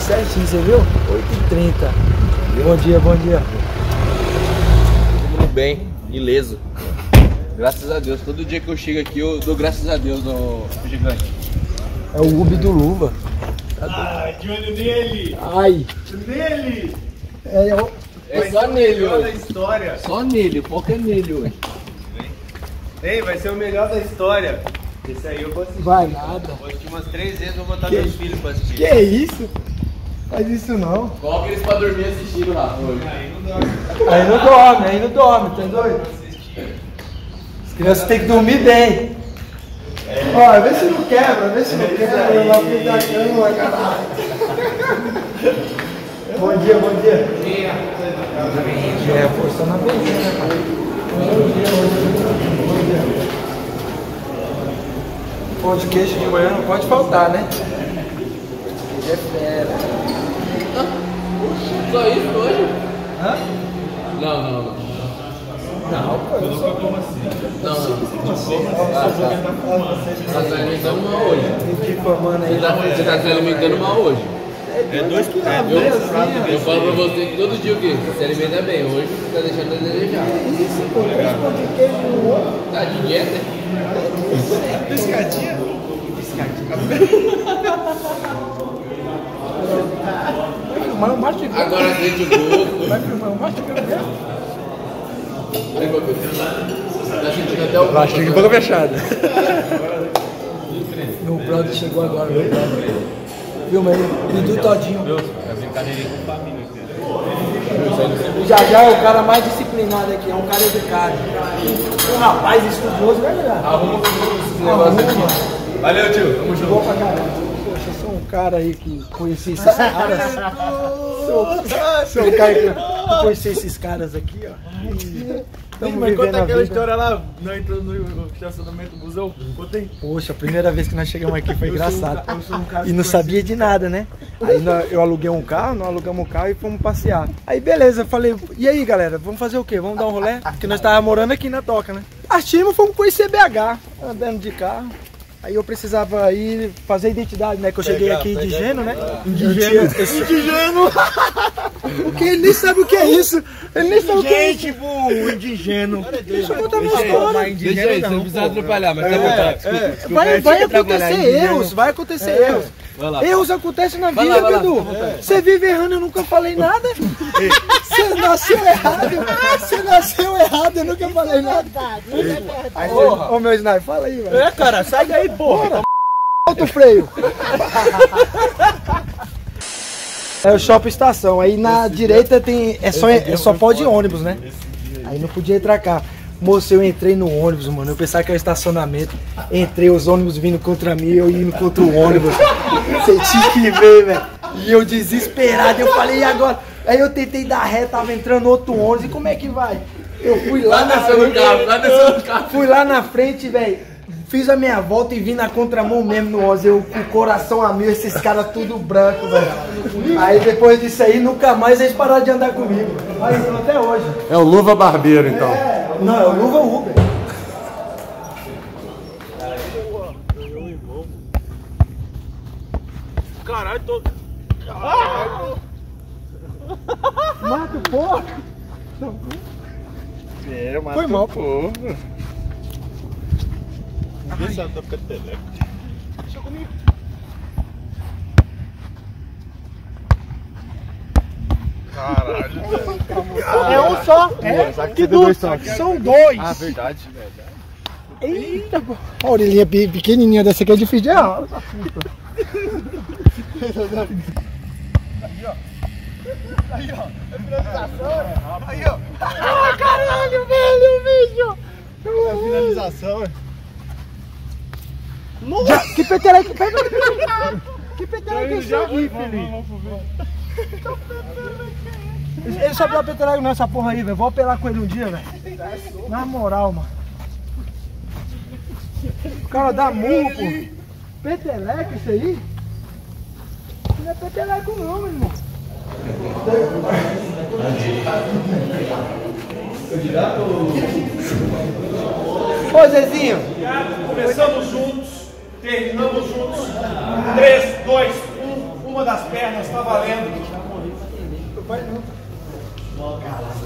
certinho, você viu? 8h30. Bom dia, bom dia. Todo mundo bem, ileso. Graças a Deus. Todo dia que eu chego aqui, eu dou graças a Deus no gigante. É o Ubi do Luva. Ai, de olho nele! Ai. Nele! É, eu... É só nele, hoje. história. Só nele, o foco é nele hoje. Ei, vai ser o melhor da história. Esse aí eu vou assistir. Vai nada. Vou assistir umas três vezes, vou botar Que- meus filhos pra assistir. Que é isso? Faz isso não. Coloca eles pra dormir assistindo, hoje. Aí não dá. Aí não dorme, aí não dorme, tá doido? As crianças têm que dormir bem. Ó, vê se não quebra, vê se não quebra. Eu lá frente da cama, caralho. Bom dia, bom dia. É, força na beijinha, né, cara? Bom dia, bom dia, bom dia. Pão de queijo de manhã não pode faltar, né? É fera. Só isso hoje? Hã? Não, não, não. Não, pô, eu sou Não, não. Você Tá se alimentando mal hoje. Você tá, tá se alimentando mal hoje. É dois que Eu, eu falo pra você que todo dia o quê? Você se alimenta bem. Hoje você tá deixando a desejar. Isso, pô, três de queijo no outro. Tá de dieta? Piscadinha? Vai filmar, mastigando. Agora sente o gosto. Vai filmar, mastigando mesmo. Mastiga boca fechada. Meu brother chegou agora, meu brother. Filma aí, Dudu Todinho. É brincadeirinha com família, cara. O Jajá é o cara mais disciplinado aqui, é um cara educado. Um rapaz estudioso, vai virar. Arruma esse negócio aqui. Valeu, tio. Tamo junto. Boa pra caramba. Poxa, eu sou um cara aí que conheci esses caras. sou um cara que conheci esses caras aqui, ó. Estamos Mas vivendo conta aquela história lá, nós entrando no estacionamento do busão. Conta aí. Poxa, a primeira vez que nós chegamos aqui foi um engraçado. um cara E não sabia de nada, né? Aí nó- eu aluguei um carro, nós alugamos um carro e fomos passear. Aí beleza, eu falei, e aí galera, vamos fazer o quê? Vamos dar um rolê? Porque nós estávamos morando aqui na Toca, né? Partimos, fomos conhecer BH, andando de carro. Aí eu precisava ir fazer identidade, né? Que eu cheguei aqui indigeno, né? Indigeno. Indigeno. Porque ele nem sabe o que é isso. Ele nem sabe o que é isso. Pô, indigeno. Deixa eu contar minha história. Deixa aí, você não precisa atrapalhar, mas tá bom. Vai, vai acontecer erros, vai acontecer erros. Erros acontecem na vida, lá, vai lá, Bidu. Você vive errando, eu nunca falei nada. Você nasceu errado. Você nasceu errado, eu nunca falei nada. Ô, ô meu sniper, fala aí, velho. É, cara, sai daí, porra. Solta o freio. É o shopping estação. Aí na direita tem. É só, é só pode ônibus, né? Aí não podia entrar cá. Moço, eu entrei no ônibus, mano. Eu pensava que era estacionamento. Entrei, os ônibus vindo contra mim, eu indo contra o ônibus. Você tinha que ver, velho. E eu desesperado, eu falei, e agora? Aí eu tentei dar ré, tava entrando outro ônibus. E como é que vai? Eu fui lá Vai na frente. carro, descendo o carro. Fui lá na frente, velho. Fiz a minha volta e vim na contramão mesmo no ônibus. Eu com o coração a mil, esses caras tudo branco, velho. Aí depois disso aí, nunca mais eles pararam de andar comigo. Mas até hoje. É o Luva Barbeiro, então. Não, é o Luva Uber. Caralho, tô. Mato, porra. É, mas Foi mal, pô. Deixa da peteleca. Deixa comigo. Caralho, velho. É um só. É, que dois São dois. Ah, verdade. Eita, pô. A orelhinha pe- pequenininha dessa aqui é difícil de errar. Aí, ó. Ah, caralho, velho, bicho. A finalização, é. Já, que peteleca, pega Que peteleca é esse aqui, filho? Ele só dá peteleca nessa porra aí, velho. Vou apelar com ele um dia, velho. Na moral, mano. O cara dá murro, pô. Peteleco isso aí? Não é peteleco não, meu irmão. Ô, Zezinho. Começamos juntos, terminamos juntos. 3, 2, 1, uma Uma das pernas tá valendo pai não. Caraca.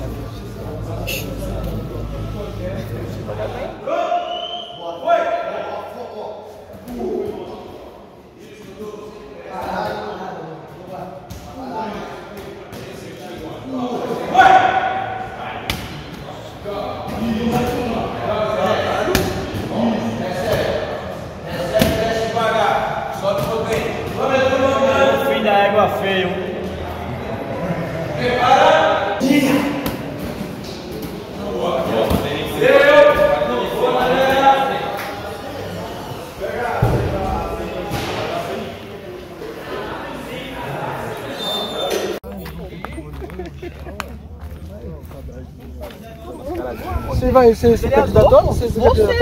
Você vai ser é candidato? Você é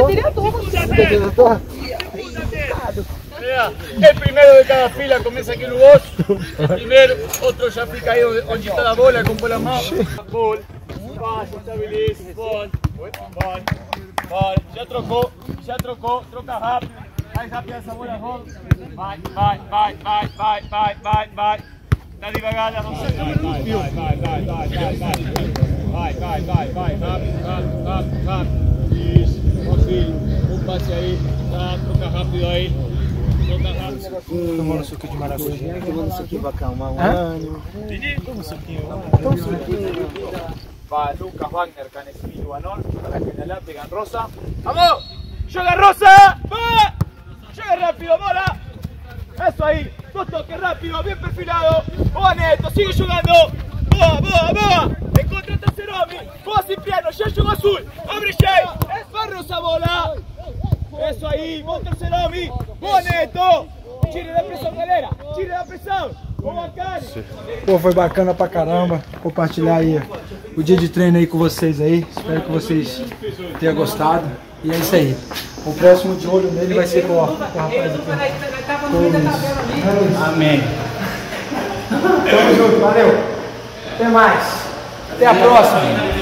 vereador? Você é vereador? El primero de cada fila comienza aquí Lugos. El primero, otro ya fica ahí donde está la bola con bola más. Ball. Vai, se estabiliza. Ball. Ball. Ball. Já trocou, já trocou, troca rápido. Mais rápido essa bola, Ball. Vai, vai, vai, vai, vai, vai, vai, vai. Tá devagar, vai, vai, vai, vai, vai, vai, vai, vai, vai. Vai, vai, vai, vai, rápido, rápido, rápido, rápido. Isso, auxílio. Um passe aí, tá, troca rápido aí. Tomando suco de maracujá. Tomando suquinho pra acalmar o ânimo. Va Lucas Wagner, Canesini, Banón, para que en la pegan Rosa. ¡Vamos! ¡Llega Rosa! ¡Va! ¡Llega rápido, bola! Eso ahí, dos toques rápido, bien perfilado. ¡Boa Neto, sigue jugando! ¡Boa, boa, boa! Encontra Taceromi, boa Cipriano, ya llegó azul. ¡Abre Jay! ¡Es va Rosa, bola! Eso ahí, bom Taceromi, boa Neto! Tire da pressão, galera! Tire da pressão! Pô, foi bacana pra caramba compartilhar aí o dia de treino aí com vocês aí. Espero que vocês tenham gostado. E é isso aí. O próximo de olho nele vai ser com, o- rapaz aqui. Luiz. Amém. Tamo junto, valeu. Até mais. Até a próxima.